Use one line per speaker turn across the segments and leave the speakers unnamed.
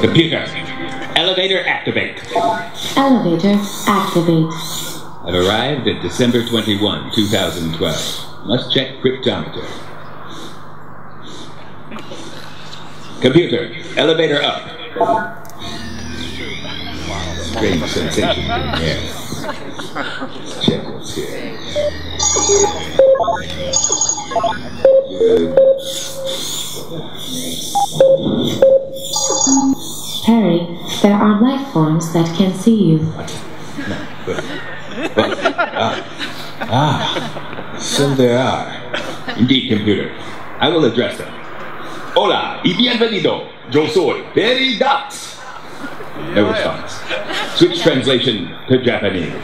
Computer, elevator activate.
Elevator activate.
I've arrived at December 21, 2012. Must check cryptometer. Computer, elevator up. Strange sensation in the air. Let's check what's here.
Harry, life forms that can see you.
Ah, so there are. Indeed, computer. I will address them. Hola y bienvenido. Yo soy Perry Dots. No response. Switch translation to Japanese.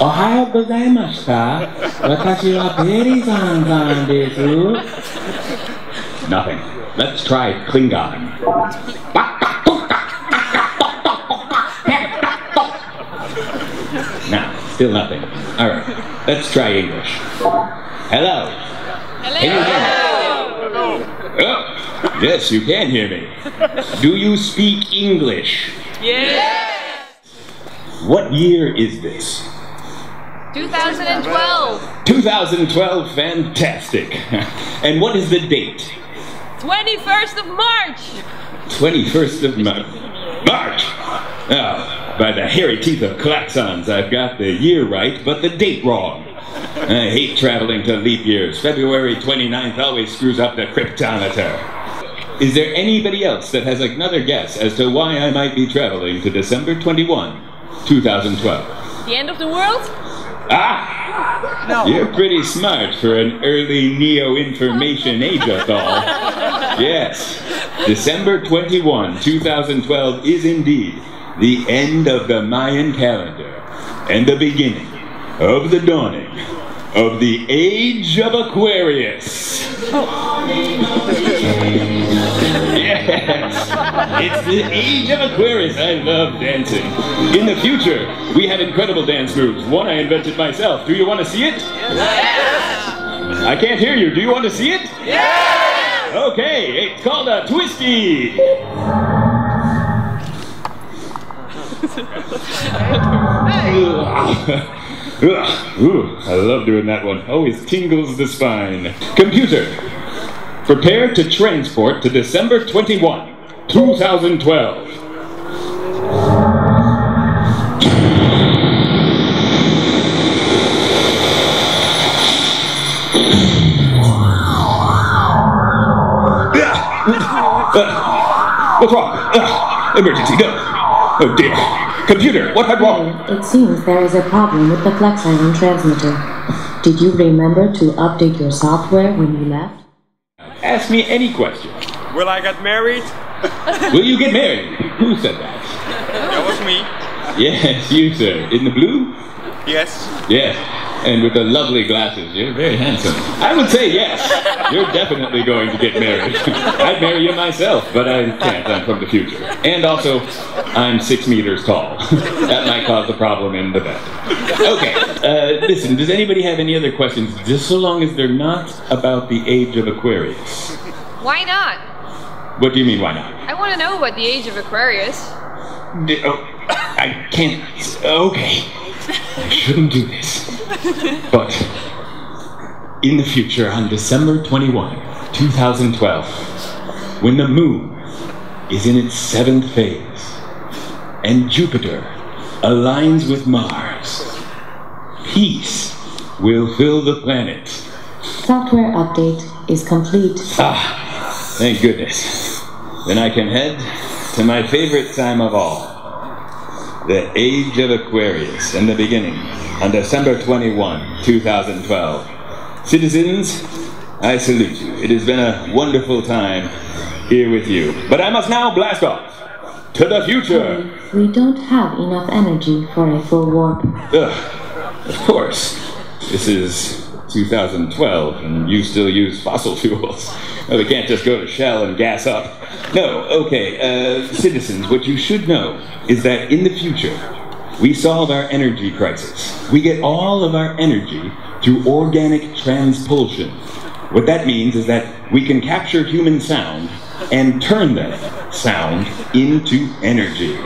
Ohio gozaimashita. Watashi wa Perry-san desu. Nothing. Let's try Klingon. Now, still nothing. All right, let's try English. Hello. Hello. Can you hear me? Oh, yes, you can hear me. Do you speak English?
Yes!
What year is this?
2012!
2012, fantastic. and what is the date?
21st of March!
21st of March. March! Oh, by the hairy teeth of klaxons, I've got the year right, but the date wrong. I hate traveling to leap years. February 29th always screws up the cryptometer. Is there anybody else that has another guess as to why I might be traveling to December 21, 2012?
The end of the world?
Ah! No. You're pretty smart for an early neo-information age all. Yes. December 21, 2012 is indeed the end of the Mayan calendar and the beginning of the dawning of the Age of Aquarius. yes, it's the Age of Aquarius. I love dancing. In the future, we have incredible dance moves. One I invented myself. Do you want to see it? Yes. I can't hear you. Do you want to see it?
Yes.
Okay, it's called a twisty. Ooh, I love doing that one. Always tingles the spine. Computer, prepare to transport to December 21, 2012. Uh, what's wrong? Uh, emergency, go. Oh dear. Computer, what went wrong?
It seems there is a problem with the Flexion transmitter. Did you remember to update your software when you left?
Ask me any question.
Will I get married?
Will you get married? Who said that?
That was me.
Yes, you, sir. In the blue?
Yes.
Yes. And with the lovely glasses. You're very handsome. I would say yes. You're definitely going to get married. I'd marry you myself, but I can't. I'm from the future. And also, I'm six meters tall. that might cause a problem in the bed. Okay. Uh, listen, does anybody have any other questions? Just so long as they're not about the age of Aquarius.
Why not?
What do you mean, why not?
I want to know about the age of Aquarius.
D- oh, I can't. Okay. I shouldn't do this. But in the future, on December 21, 2012, when the moon is in its seventh phase and Jupiter aligns with Mars, peace will fill the planet.
Software update is complete.
Ah, thank goodness. Then I can head to my favorite time of all the Age of Aquarius in the beginning on December 21, 2012. Citizens, I salute you. It has been a wonderful time here with you. But I must now blast off to the future.
We don't have enough energy for a full warp.
Ugh, of course. This is 2012, and you still use fossil fuels. We can't just go to Shell and gas up. No, okay, uh, citizens, what you should know is that in the future, we solve our energy crisis. We get all of our energy through organic transpulsion. What that means is that we can capture human sound and turn that sound into energy.